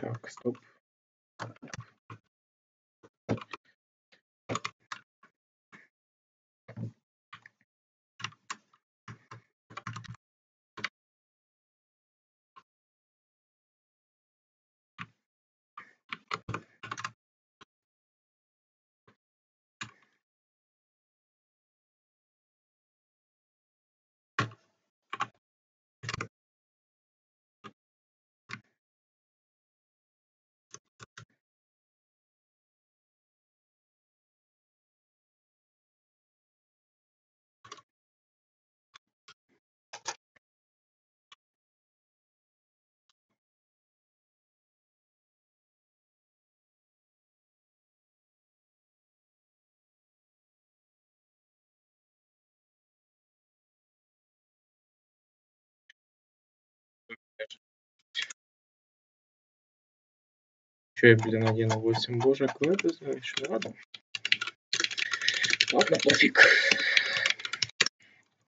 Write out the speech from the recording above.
Так, стоп. Че я, блин, надену 8 божек, это еще ладно. Ладно, пофиг.